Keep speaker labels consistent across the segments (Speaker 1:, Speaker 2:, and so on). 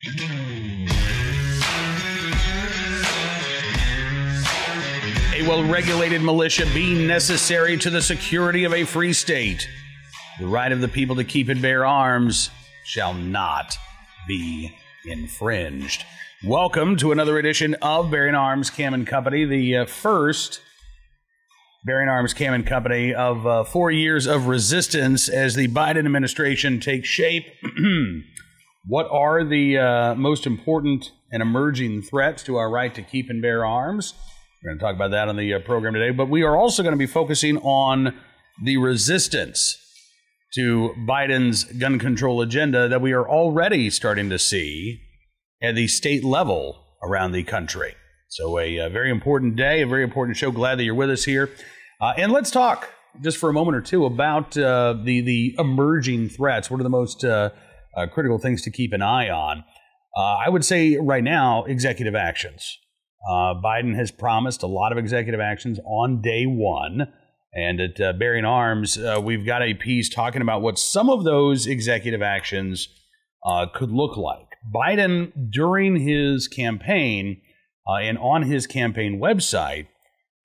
Speaker 1: A well regulated militia being necessary to the security of a free state. The right of the people to keep and bear arms shall not be infringed. Welcome to another edition of Bearing Arms Cam and Company, the uh, first Bearing Arms Cam and Company of uh, four years of resistance as the Biden administration takes shape. what are the uh, most important and emerging threats to our right to keep and bear arms? We're going to talk about that on the uh, program today, but we are also going to be focusing on the resistance to Biden's gun control agenda that we are already starting to see at the state level around the country. So, a, a very important day, a very important show. Glad that you're with us here. Uh, and let's talk just for a moment or two about uh, the, the emerging threats. What are the most uh, critical things to keep an eye on? Uh, I would say right now, executive actions. Uh, Biden has promised a lot of executive actions on day one. And at uh, Bearing Arms, uh, we've got a piece talking about what some of those executive actions uh, could look like. Biden, during his campaign uh, and on his campaign website,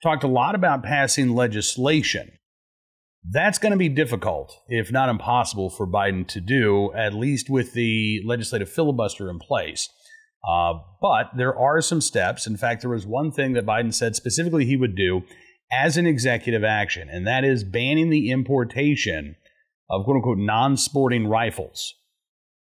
Speaker 1: talked a lot about passing legislation. That's going to be difficult, if not impossible, for Biden to do, at least with the legislative filibuster in place. Uh, but there are some steps. In fact, there was one thing that Biden said specifically he would do as an executive action, and that is banning the importation of quote unquote non sporting rifles,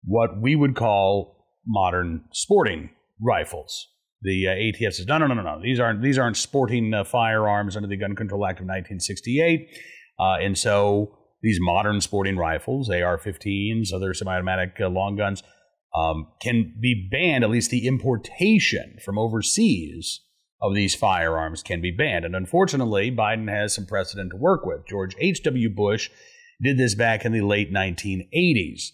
Speaker 1: what we would call modern sporting rifles. The uh, ATF says, no, no, no, no, no. These aren't, these aren't sporting uh, firearms under the Gun Control Act of 1968. Uh, and so these modern sporting rifles, AR 15s, other semi automatic uh, long guns, um, can be banned, at least the importation from overseas of these firearms can be banned. And unfortunately, Biden has some precedent to work with. George H.W. Bush did this back in the late 1980s.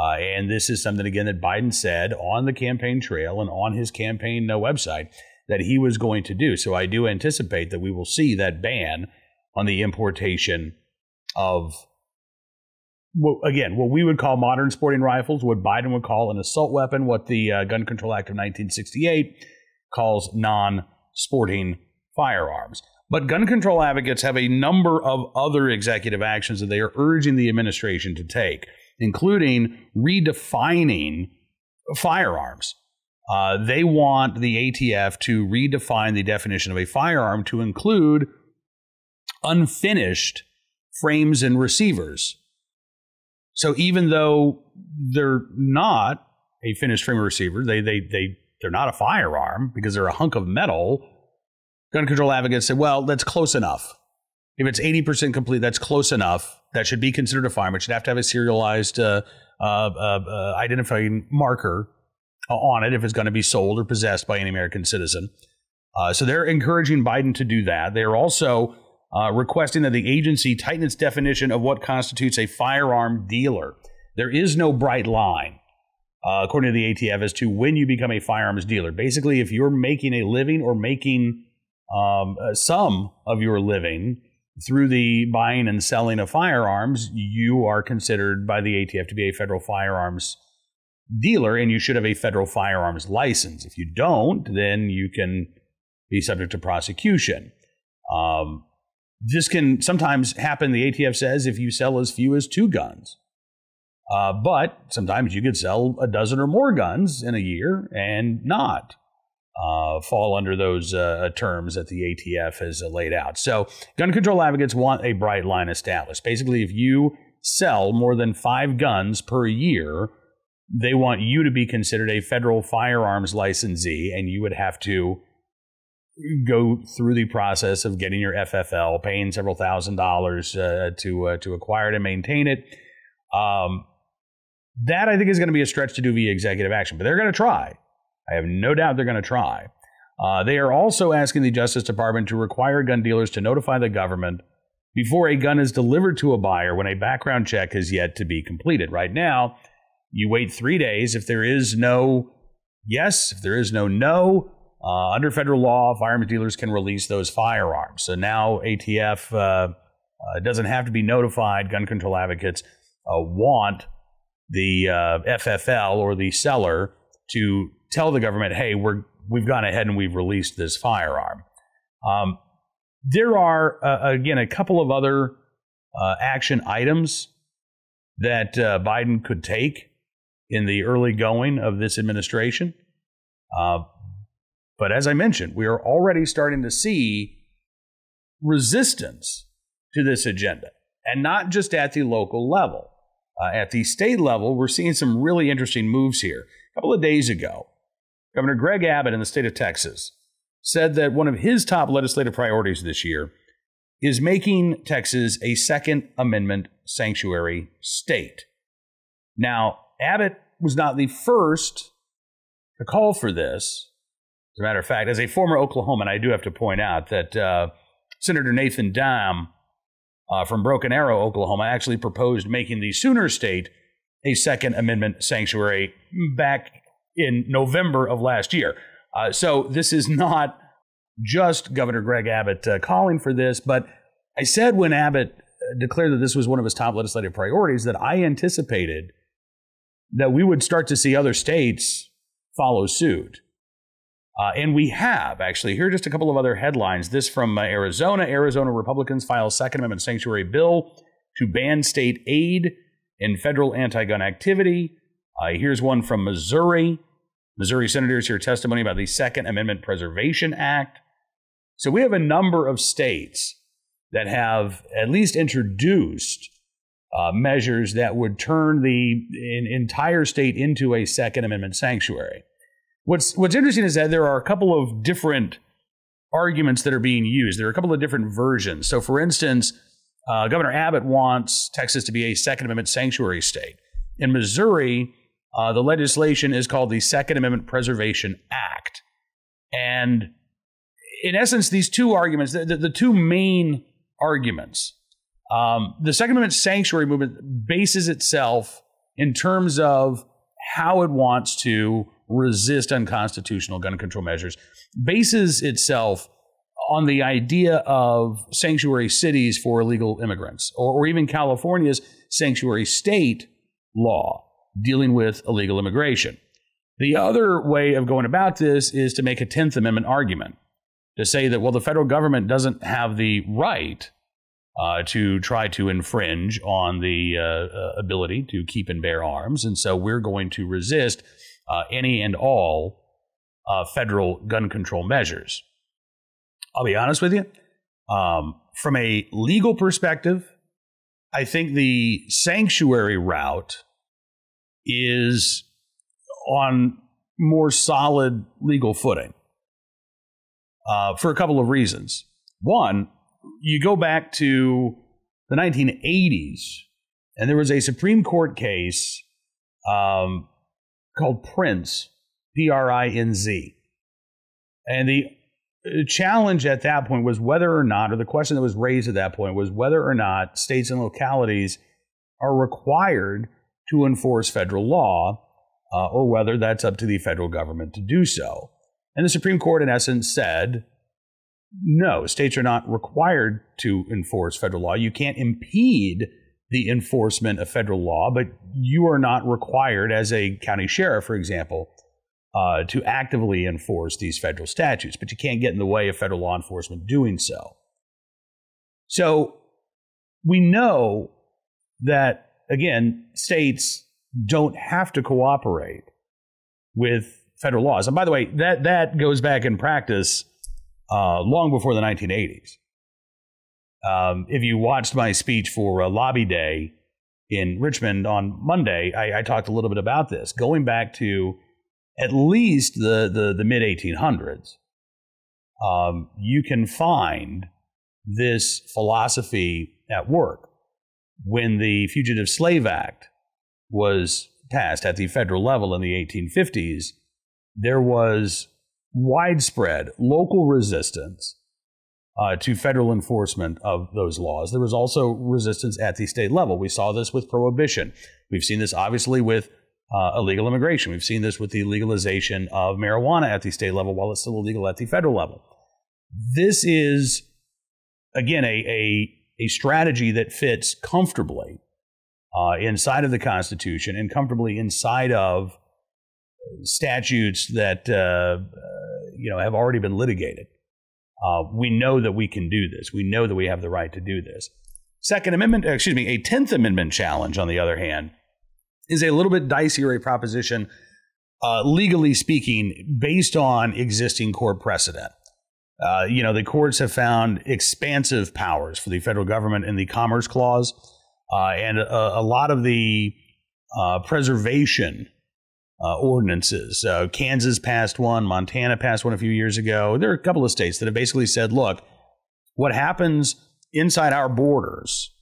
Speaker 1: Uh, and this is something, again, that Biden said on the campaign trail and on his campaign uh, website that he was going to do. So I do anticipate that we will see that ban on the importation of again, what we would call modern sporting rifles, what Biden would call an assault weapon, what the uh, Gun Control Act of 1968 calls non sporting firearms. But gun control advocates have a number of other executive actions that they are urging the administration to take, including redefining firearms. Uh, they want the ATF to redefine the definition of a firearm to include unfinished frames and receivers. So even though they're not a finished frame receiver, they they they they're not a firearm because they're a hunk of metal. Gun control advocates say, well, that's close enough. If it's 80% complete, that's close enough. That should be considered a firearm. It should have to have a serialized uh, uh, uh, identifying marker on it if it's going to be sold or possessed by any American citizen. Uh, so they're encouraging Biden to do that. They're also uh, requesting that the agency tighten its definition of what constitutes a firearm dealer. There is no bright line, uh, according to the ATF, as to when you become a firearms dealer. Basically, if you're making a living or making um, uh, some of your living through the buying and selling of firearms, you are considered by the ATF to be a federal firearms dealer and you should have a federal firearms license. If you don't, then you can be subject to prosecution. Um, this can sometimes happen, the ATF says, if you sell as few as two guns. Uh, but sometimes you could sell a dozen or more guns in a year and not uh, fall under those uh, terms that the ATF has uh, laid out. So, gun control advocates want a bright line established. Basically, if you sell more than five guns per year, they want you to be considered a federal firearms licensee, and you would have to go through the process of getting your FFL, paying several thousand dollars uh, to uh, to acquire it and maintain it. Um, that I think is going to be a stretch to do via executive action, but they're going to try. I have no doubt they're going to try. Uh, they are also asking the Justice Department to require gun dealers to notify the government before a gun is delivered to a buyer when a background check has yet to be completed. Right now, you wait three days. If there is no yes, if there is no no, uh, under federal law, firearms dealers can release those firearms. So now ATF uh, uh, doesn't have to be notified. Gun control advocates uh, want the uh, FFL or the seller to tell the government, hey, we're, we've gone ahead and we've released this firearm. Um, there are, uh, again, a couple of other action items that Biden could take in the early going of this administration. But as I mentioned, we are already starting to see resistance to this agenda, and not just at the local level. Uh, at the state level, we're seeing some really interesting moves here. A couple of days ago, Governor Greg Abbott in the state of Texas said that one of his top legislative priorities this year is making Texas a Second Amendment sanctuary state. Now, Abbott was not the first to call for this. As a matter of fact, as a former Oklahoman, I do have to point out that uh, Senator Nathan Dahm uh, from Broken Arrow, Oklahoma, actually proposed making the Sooner State a Second Amendment sanctuary back in November of last year. Uh, so this is not just Governor Greg Abbott uh, calling for this, but I said when Abbott uh, declared that this was one of his top legislative priorities that I anticipated that we would start to see other states follow suit. Uh, and we have, actually. Here are just a couple of other headlines. This from uh, Arizona. Arizona Republicans file Second Amendment sanctuary bill to ban state aid in federal anti gun activity. Uh, here's one from Missouri. Missouri senators hear testimony about the Second Amendment Preservation Act. So we have a number of states that have at least introduced uh, measures that would turn the in, entire state into a Second Amendment sanctuary. What's what's interesting is that there are a couple of different arguments that are being used. There are a couple of different versions. So, for instance, uh, Governor Abbott wants Texas to be a Second Amendment sanctuary state. In Missouri, uh, the legislation is called the Second Amendment Preservation Act, and in essence, these two arguments, the, the, the two main arguments, um, the Second Amendment sanctuary movement bases itself in terms of how it wants to resist unconstitutional gun control measures, bases itself on the idea of sanctuary cities for illegal immigrants, or, or even California's sanctuary state law dealing with illegal immigration. The other way of going about this is to make a 10th Amendment argument to say that, well, the federal government doesn't have the right uh, to try to infringe on the uh, uh, ability to keep and bear arms. And so we're going to resist uh, any and all uh, federal gun control measures. I'll be honest with you. Um, from a legal perspective, I think the sanctuary route is on more solid legal footing uh, for a couple of reasons. One, you go back to the 1980s, and there was a Supreme Court case um, called Prinz, P R I N Z. And the challenge at that point was whether or not, or the question that was raised at that point was whether or not states and localities are required to enforce federal law, uh, or whether that's up to the federal government to do so. And the Supreme Court, in essence, said no, states are not required to enforce federal law. You can't impede the enforcement of federal law, but you are not required, as a county sheriff, for example, uh, to actively enforce these federal statutes, but you can't get in the way of federal law enforcement doing so. So we know that, again, states don't have to cooperate with federal laws. And by the way, that, that goes back in practice uh, long before the 1980s. Um, if you watched my speech for uh, Lobby Day in Richmond on Monday, I, I, talked a little bit about this, going back to at least the, the, the mid 1800s. Um, you can find this philosophy at work. When the Fugitive Slave Act was passed at the federal level in the 1850s, there was widespread local resistance uh, to federal enforcement of those laws. There was also resistance at the state level. We saw this with prohibition. We've seen this obviously with uh, illegal immigration. We've seen this with the legalization of marijuana at the state level while it's still illegal at the federal level. This is, again, a, a, a strategy that fits comfortably uh, inside of the Constitution and comfortably inside of statutes that uh, you know have already been litigated. Uh, we know that we can do this. We know that we have the right to do this. Second Amendment, excuse me, a Tenth Amendment challenge, on the other hand, is a little bit dicier a proposition, uh, legally speaking, based on existing court precedent. Uh, you know, the courts have found expansive powers for the federal government in the Commerce Clause, uh, and a, a, lot of the uh, preservation uh, ordinances. Uh, Kansas passed one, Montana passed one a few years ago. There are a couple of states that have basically said, look, what happens inside our borders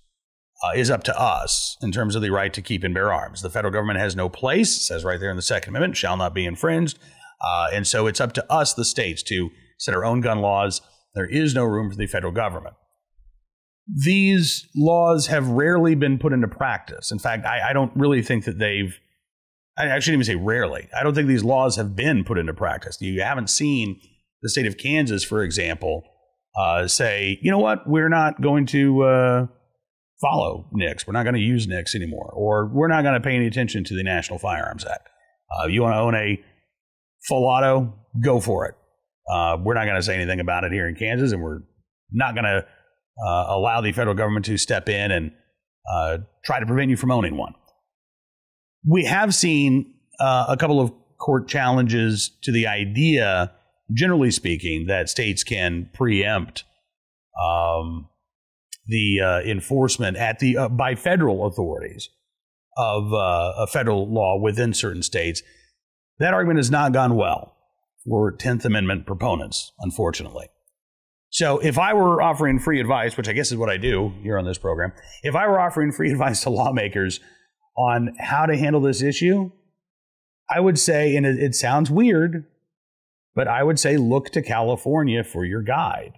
Speaker 1: uh, is up to us in terms of the right to keep and bear arms. The federal government has no place, says right there in the Second Amendment, shall not be infringed. Uh, and so it's up to us, the states, to set our own gun laws. There is no room for the federal government. These laws have rarely been put into practice. In fact, I, I don't really think that they've I shouldn't even say rarely. I don't think these laws have been put into practice. You haven't seen the state of Kansas, for example, uh, say, you know what, we're not going to uh, follow NICS. We're not going to use NICS anymore, or we're not going to pay any attention to the National Firearms Act. Uh, you want to own a full auto? Go for it. Uh, we're not going to say anything about it here in Kansas, and we're not going to uh, allow the federal government to step in and uh, try to prevent you from owning one we have seen uh, a couple of court challenges to the idea, generally speaking, that states can preempt um, the uh, enforcement at the uh, by federal authorities of uh, a federal law within certain states. That argument has not gone well for Tenth Amendment proponents, unfortunately. So, if I were offering free advice, which I guess is what I do here on this program, if I were offering free advice to lawmakers on how to handle this issue, I would say, and it, it sounds weird, but I would say look to California for your guide.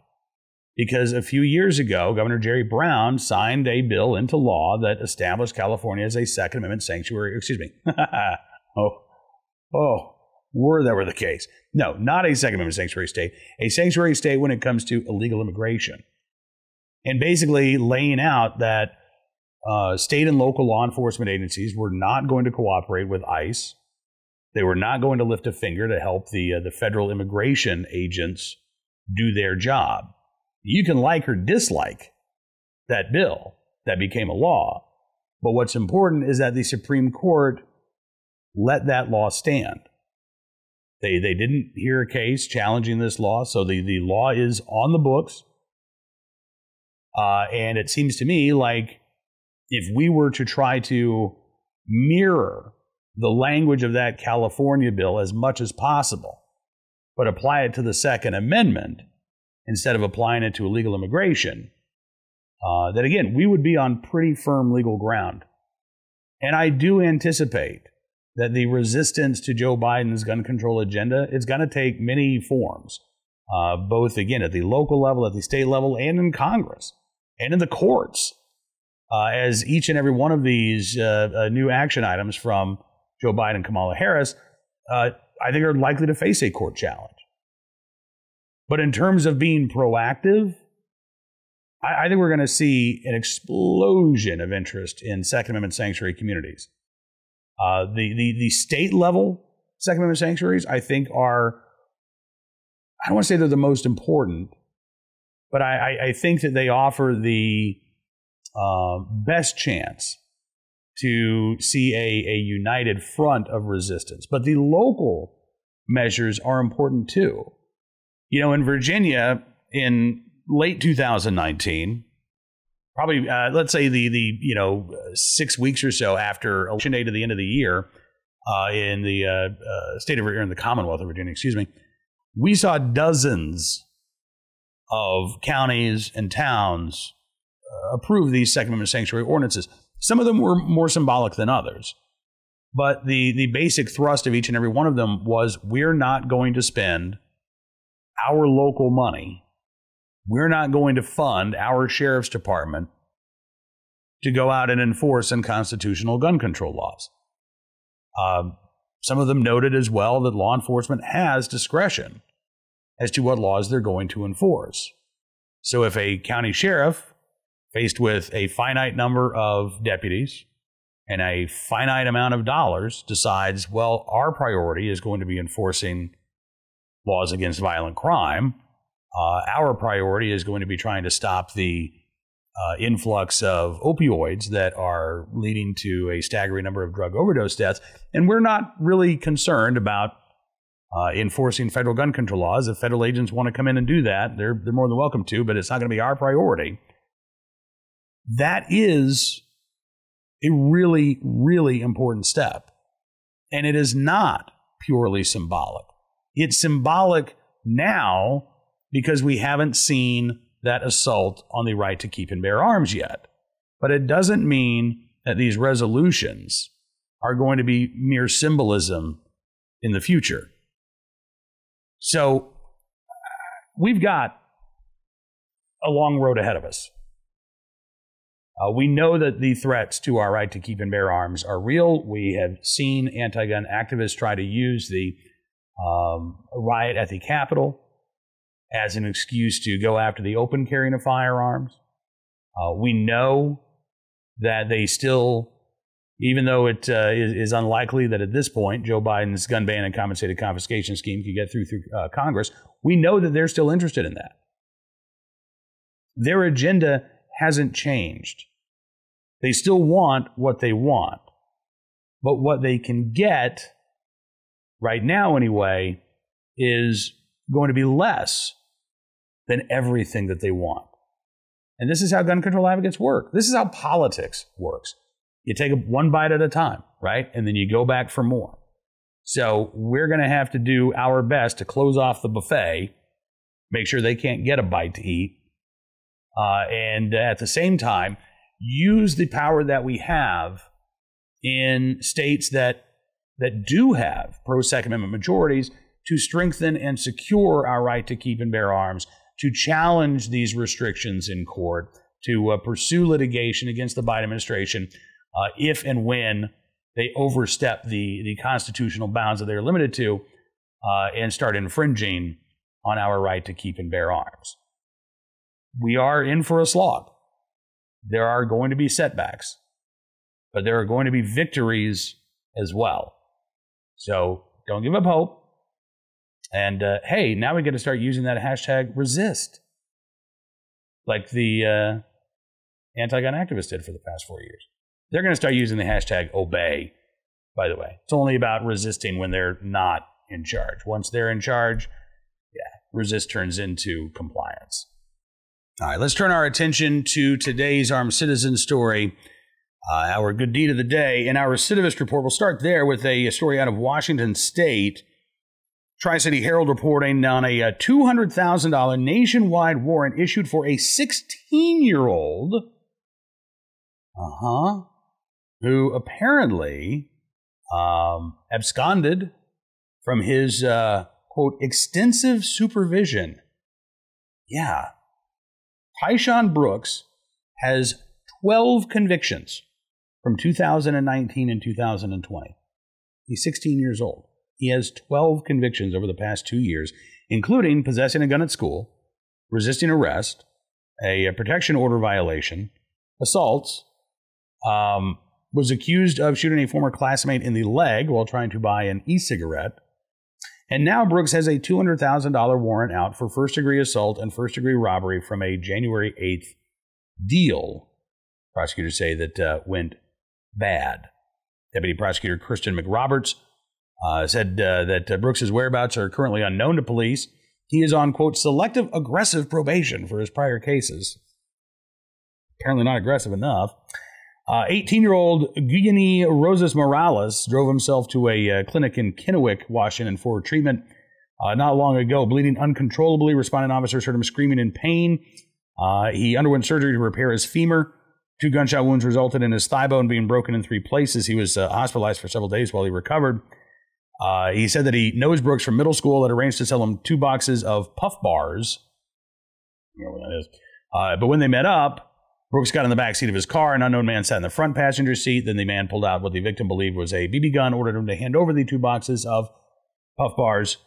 Speaker 1: Because a few years ago, Governor Jerry Brown signed a bill into law that established California as a Second Amendment sanctuary. Excuse me. oh, oh, were that were the case. No, not a Second Amendment sanctuary state, a sanctuary state when it comes to illegal immigration. And basically laying out that uh, state and local law enforcement agencies were not going to cooperate with ICE. They were not going to lift a finger to help the uh, the federal immigration agents do their job. You can like or dislike that bill that became a law, but what's important is that the Supreme Court let that law stand. They they didn't hear a case challenging this law, so the, the law is on the books. Uh, and it seems to me like if we were to try to mirror the language of that California bill as much as possible, but apply it to the Second Amendment instead of applying it to illegal immigration, uh, that again, we would be on pretty firm legal ground. And I do anticipate that the resistance to Joe Biden's gun control agenda is going to take many forms, uh, both again at the local level, at the state level, and in Congress and in the courts as each and every one of these uh, uh, new action items from Joe Biden and Kamala Harris, uh, I think are likely to face a court challenge. But in terms of being proactive, I, I think we're going to see an explosion of interest in Second Amendment sanctuary communities. Uh, the, the, the state level Second Amendment sanctuaries, I think, are, I don't want to say they're the most important, but I, I, I think that they offer the uh, best chance to see a, a united front of resistance. But the local measures are important too. You know, in Virginia, in late 2019, probably uh, let's say the the you know six weeks or so after election day to the end of the year, uh, in the uh, uh state of in the Commonwealth of Virginia, excuse me, we saw dozens of counties and towns approve these Second Amendment sanctuary ordinances. Some of them were more symbolic than others. But the, the basic thrust of each and every one of them was we're not going to spend our local money, we're not going to fund our sheriff's department to go out and enforce unconstitutional gun control laws. Um, some of them noted as well that law enforcement has discretion as to what laws they're going to enforce. So if a county sheriff faced with a finite number of deputies and a finite amount of dollars decides, well, our priority is going to be enforcing laws against violent crime. Uh, our priority is going to be trying to stop the uh, influx of opioids that are leading to a staggering number of drug overdose deaths. And we're not really concerned about uh, enforcing federal gun control laws. If federal agents want to come in and do that, they're, they're more than welcome to, but it's not going to be our priority. That is a really, really important step. And it is not purely symbolic. It's symbolic now because we haven't seen that assault on the right to keep and bear arms yet. But it doesn't mean that these resolutions are going to be mere symbolism in the future. So we've got a long road ahead of us. Uh, we know that the threats to our right to keep and bear arms are real. We have seen anti gun activists try to use the um, riot at the Capitol as an excuse to go after the open carrying of firearms. Uh, we know that they still, even though it uh, is, is, unlikely that at this point Joe Biden's gun ban and compensated confiscation scheme could get through through uh, Congress, we know that they're still interested in that. Their agenda hasn't changed. They still want what they want. But what they can get, right now anyway, is going to be less than everything that they want. And this is how gun control advocates work. This is how politics works. You take one bite at a time, right? And then you go back for more. So we're going to have to do our best to close off the buffet, make sure they can't get a bite to eat. Uh, and at the same time, use the power that we have in states that that do have pro Second Amendment majorities to strengthen and secure our right to keep and bear arms, to challenge these restrictions in court, to uh, pursue litigation against the Biden administration uh, if and when they overstep the, the constitutional bounds that they're limited to uh, and start infringing on our right to keep and bear arms. We are in for a slog there are going to be setbacks, but there are going to be victories as well. So don't give up hope. And uh, hey, now we get to start using that hashtag resist, like the uh, anti gun activists did for the past four years. They're going to start using the hashtag obey, by the way. It's only about resisting when they're not in charge. Once they're in charge, yeah, resist turns into compliance. All right, let's turn our attention to today's armed citizen story, uh, our good deed of the day. In our recidivist report, we'll start there with a story out of Washington State. Tri City Herald reporting on a uh, $200,000 nationwide warrant issued for a 16 year old, uh huh, who apparently um, absconded from his, uh, quote, extensive supervision. Yeah, Tyshawn Brooks has 12 convictions from 2019 and 2020. He's 16 years old. He has 12 convictions over the past two years, including possessing a gun at school, resisting arrest, a, a protection order violation, assaults, um, was accused of shooting a former classmate in the leg while trying to buy an e cigarette, and now Brooks has a $200,000 warrant out for first degree assault and first degree robbery from a January 8th deal. Prosecutors say that uh, went bad. Deputy Prosecutor Kristen McRoberts uh, said uh, that uh, Brooks's whereabouts are currently unknown to police. He is on, quote, selective aggressive probation for his prior cases. Apparently not aggressive enough. 18 uh, Guillermo Rosas Morales drove himself to a uh, clinic in Kennewick, Washington for treatment uh, not long ago. Bleeding uncontrollably, responding officers heard him screaming in pain. Uh, he underwent surgery to repair his femur. Two gunshot wounds resulted in his thigh bone being broken in three places. He was uh, hospitalized for several days while he recovered. He said that he knows Brooks from middle school that arranged to sell him two boxes of puff bars. Don't know what that is. but when they met up, Brooks got in the back seat of his car. An unknown man sat in the front passenger seat. Then the man pulled out what the victim believed was a BB gun, ordered him to hand over the two boxes of puff bars.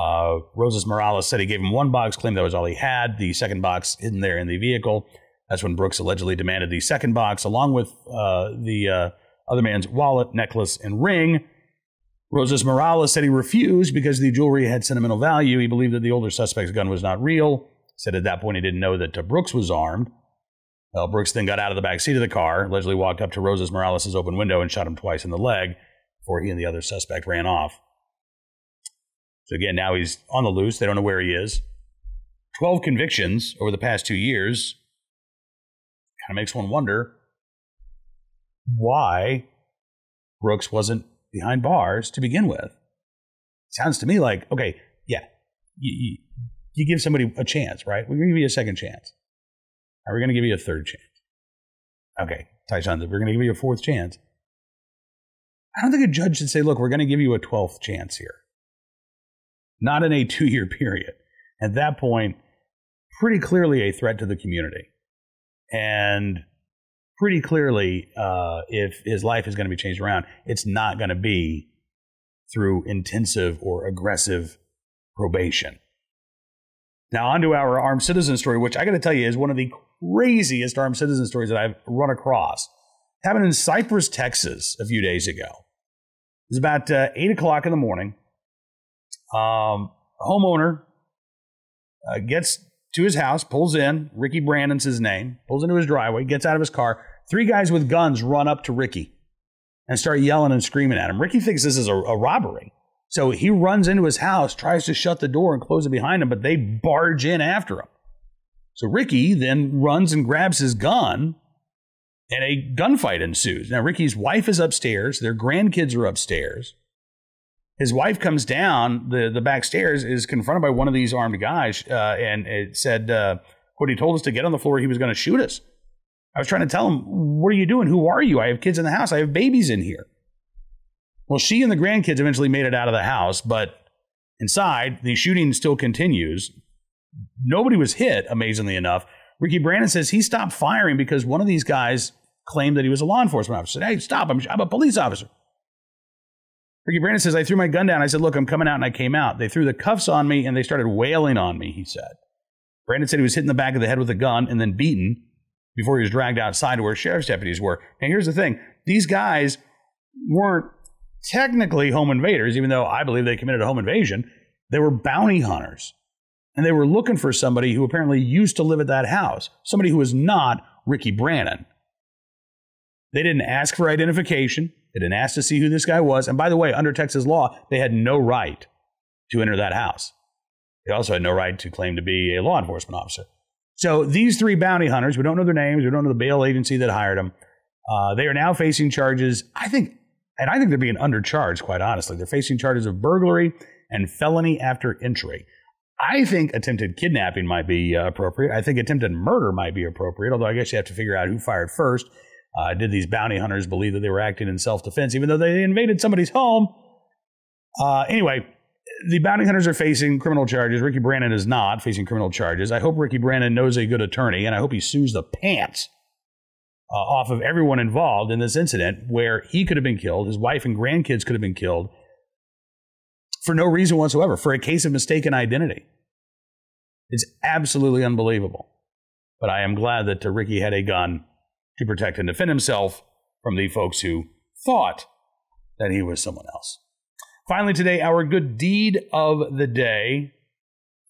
Speaker 1: Uh, Morales said he gave him one box, claimed that was all he had. The second box hidden there in the vehicle. That's when Brooks allegedly demanded the second box, along with uh, the uh, other man's wallet, necklace, and ring. Rosas Morales said he refused because the jewelry had sentimental value. He believed that the older suspect's gun was not real. Said at that point he didn't know that Brooks was armed. Well, Brooks then got out of the back seat of the car, allegedly walked up to Rosas Morales' open window and shot him twice in the leg before he and the other suspect ran off. So again, now he's on the loose. They don't know where he is. 12 convictions over the past two years. Kind of makes one wonder why Brooks wasn't behind bars to begin with. Sounds to me like, okay, yeah, you, you, you give somebody a chance, right? We're going to give you a second chance. Are we going to give you a third chance? Okay, Tyson, we're going to give you a fourth chance. I don't think a judge should say, look, we're going to give you a 12th chance here. Not in a two year period. At that point, pretty clearly a threat to the community. And pretty clearly, uh, if his life is going to be changed around, it's not going to be through intensive or aggressive probation. Now, on to our armed citizen story, which I got to tell you is one of the craziest armed citizen stories that I've run across. Happened in Cypress, Texas, a few days ago. It was about uh, 8 o'clock in the morning. Um, homeowner uh, gets to his house, pulls in. Ricky Brandon's his name. Pulls into his driveway, gets out of his car. Three guys with guns run up to Ricky and start yelling and screaming at him. Ricky thinks this is a, a robbery. So he runs into his house, tries to shut the door and close it behind him, but they barge in after him. So Ricky then runs and grabs his gun, and a gunfight ensues. Now, Ricky's wife is upstairs, their grandkids are upstairs. His wife comes down the, the back stairs, is confronted by one of these armed guys, uh, and it said, uh, What he told us to get on the floor, he was going to shoot us. I was trying to tell him, What are you doing? Who are you? I have kids in the house. I have babies in here. Well, she and the grandkids eventually made it out of the house, but inside, the shooting still continues. Nobody was hit, amazingly enough. Ricky Brandon says he stopped firing because one of these guys claimed that he was a law enforcement officer. Said, hey, stop, I'm, I'm a police officer. Ricky Brandon says, I threw my gun down. I said, Look, I'm coming out, and I came out. They threw the cuffs on me and they started wailing on me, he said. Brandon said he was hit in the back of the head with a gun and then beaten before he was dragged outside to where sheriff's deputies were. Now, here's the thing these guys weren't technically home invaders, even though I believe they committed a home invasion. They were bounty hunters. And they were looking for somebody who apparently used to live at that house, somebody who was not Ricky Brandon. They didn't ask for identification. They didn't ask to see who this guy was. And by the way, under Texas law, they had no right to enter that house. They also had no right to claim to be a law enforcement officer. So these three bounty hunters, we don't know their names, we don't know the bail agency that hired them. Uh, they are now facing charges. I think, and I think they're being undercharged. Quite honestly, they're facing charges of burglary and felony after entry. I think attempted kidnapping might be uh, appropriate. I think attempted murder might be appropriate. Although I guess you have to figure out who fired first uh, did these bounty hunters believe that they were acting in self defense, even though they invaded somebody's home? Uh, anyway, the bounty hunters are facing criminal charges. Ricky Brandon is not facing criminal charges. I hope Ricky Brandon knows a good attorney, and I hope he sues the pants uh, off of everyone involved in this incident where he could have been killed, his wife and grandkids could have been killed for no reason whatsoever, for a case of mistaken identity. It's absolutely unbelievable. But I am glad that Ricky had a gun to protect and defend himself from the folks who thought that he was someone else. Finally, today, our good deed of the day.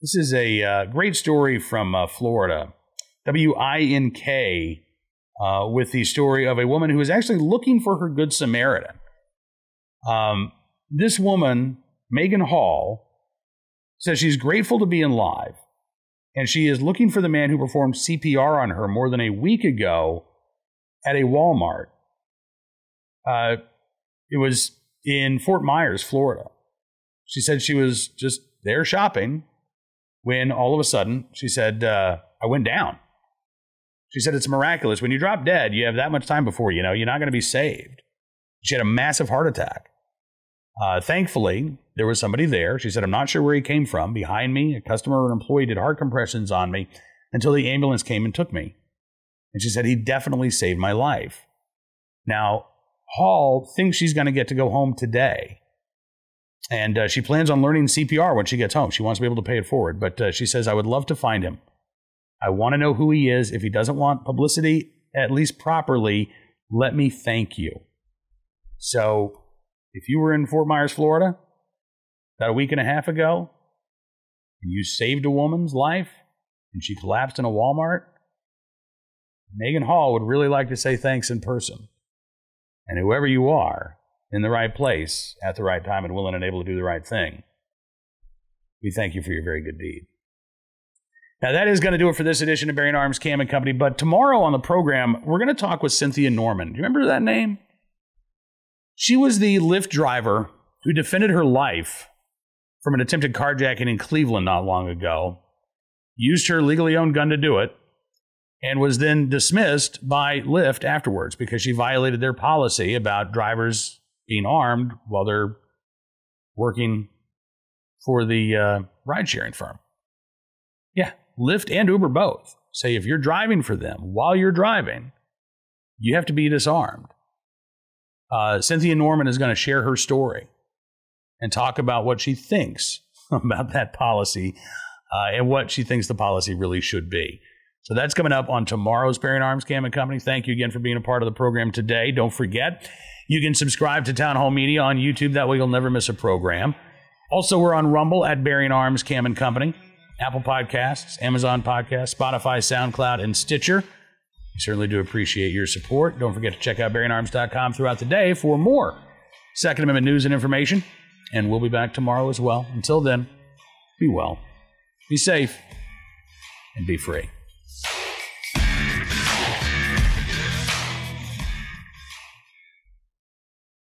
Speaker 1: This is a uh, great story from uh, Florida. W I N K, uh, with the story of a woman who is actually looking for her Good Samaritan. Um, this woman, Megan Hall, says she's grateful to be alive, and she is looking for the man who performed CPR on her more than a week ago at a Walmart. Uh, it was in Fort Myers, Florida. She said she was just there shopping when all of a sudden she said, uh, I went down. She said, It's miraculous. When you drop dead, you have that much time before you know, you're not going to be saved. She had a massive heart attack. Uh, thankfully, there was somebody there. She said, I'm not sure where he came from. Behind me, a customer or an employee did heart compressions on me until the ambulance came and took me. And she said, He definitely saved my life. Now, Hall thinks she's going to get to go home today. And uh, she plans on learning CPR when she gets home. She wants to be able to pay it forward. But uh, she says, I would love to find him. I want to know who he is. If he doesn't want publicity, at least properly, let me thank you. So if you were in Fort Myers, Florida, about a week and a half ago, and you saved a woman's life and she collapsed in a Walmart, Megan Hall would really like to say thanks in person. And whoever you are, in the right place, at the right time, and willing and able to do the right thing, we thank you for your very good deed. Now, that is going to do it for this edition of Bearing Arms Cam and Company. But tomorrow on the program, we're going to talk with Cynthia Norman. Do you remember that name? She was the Lyft driver who defended her life from an attempted carjacking in Cleveland not long ago, used her legally owned gun to do it, and was then dismissed by Lyft afterwards because she violated their policy about drivers being armed while they're working for the uh, ride sharing firm. Yeah, Lyft and Uber both say if you're driving for them while you're driving, you have to be disarmed. Uh, Cynthia Norman is going to share her story and talk about what she thinks about that policy uh, and what she thinks the policy really should be. So that's coming up on tomorrow's Bearing Arms Cam and Company. Thank you again for being a part of the program today. Don't forget, you can subscribe to Townhall Media on YouTube. That way you'll never miss a program. Also, we're on Rumble at Bearing Arms Cam and Company, Apple Podcasts, Amazon Podcasts, Spotify, SoundCloud, and Stitcher. We certainly do appreciate your support. Don't forget to check out bearingarms.com throughout the day for more Second Amendment news and information. And we'll be back tomorrow as well. Until then, be well, be safe, and be free.